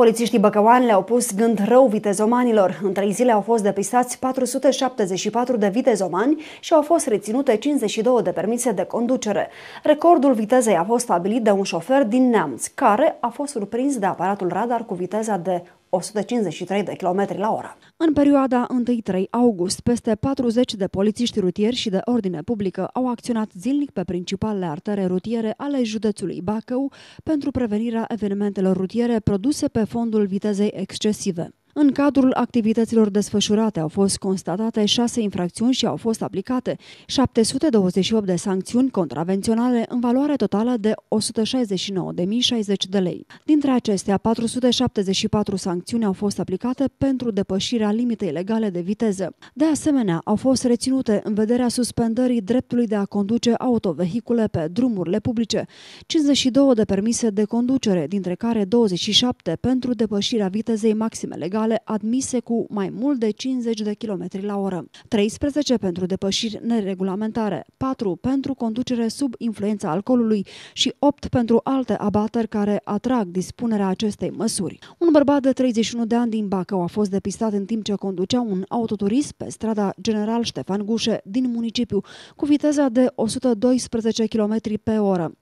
Polițiștii băcăoani le-au pus gând rău vitezomanilor. În trei zile au fost depistați 474 de vitezomani și au fost reținute 52 de permise de conducere. Recordul vitezei a fost stabilit de un șofer din Neamț, care a fost surprins de aparatul radar cu viteza de 153 de km la oră. În perioada 1-3 august, peste 40 de polițiști rutieri și de ordine publică au acționat zilnic pe principalele artere rutiere ale județului Bacău pentru prevenirea evenimentelor rutiere produse pe fondul vitezei excesive. În cadrul activităților desfășurate au fost constatate șase infracțiuni și au fost aplicate 728 de sancțiuni contravenționale în valoare totală de 169.060 de lei. Dintre acestea, 474 sancțiuni au fost aplicate pentru depășirea limitei legale de viteză. De asemenea, au fost reținute în vederea suspendării dreptului de a conduce autovehicule pe drumurile publice, 52 de permise de conducere, dintre care 27 pentru depășirea vitezei maxime legale legale admise cu mai mult de 50 de km la oră, 13 pentru depășiri neregulamentare, 4 pentru conducere sub influența alcoolului și 8 pentru alte abateri care atrag dispunerea acestei măsuri. Un bărbat de 31 de ani din Bacău a fost depistat în timp ce conducea un autoturism pe strada General Ștefan Gușe din municipiu cu viteza de 112 km pe oră.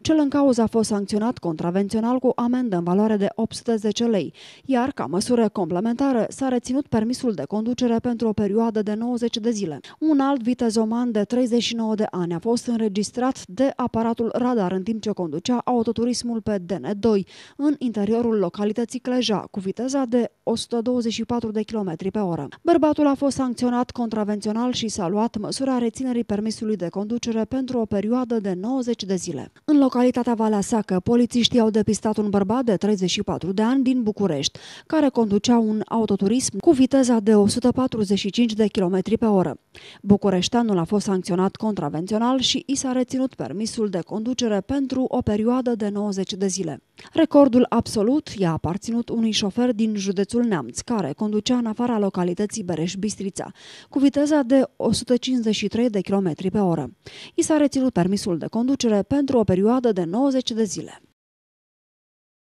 Cel în cauză a fost sancționat contravențional cu amendă în valoare de 810 lei, iar ca măsură complementară s-a reținut permisul de conducere pentru o perioadă de 90 de zile. Un alt vitezoman de 39 de ani a fost înregistrat de aparatul radar în timp ce conducea autoturismul pe DN2 în interiorul localității Cleja cu viteza de 124 de km pe oră. Bărbatul a fost sancționat contravențional și s-a luat măsura reținerii permisului de conducere pentru o perioadă de 90 de zile. În localitatea Valea Seacă, polițiștii au depistat un bărbat de 34 de ani din București, care conducea un autoturism cu viteza de 145 de km pe oră. Bucureșteanul a fost sancționat contravențional și i s-a reținut permisul de conducere pentru o perioadă de 90 de zile. Recordul absolut i-a aparținut unui șofer din județul Neamț, care conducea în afara localității Bereș-Bistrița, cu viteza de 153 de km pe oră. I s-a reținut permisul de conducere pentru o perioadă de 90 de zile.